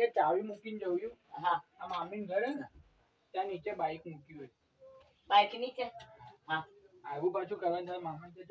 અહીંયા ચાવી મૂકીને જવું હા આ મામીન ઘરે ને ત્યાં નીચે બાઈક મૂકી હોય. બાઈક નીચે? હા આગુ પાછું કરવાનું થાય મામા